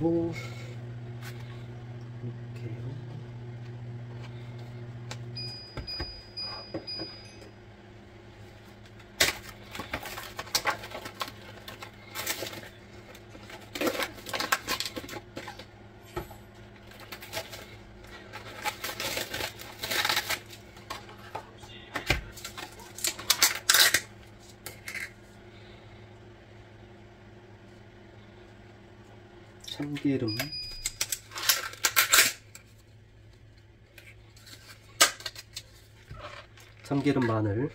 vou 참기름. 참기름 마늘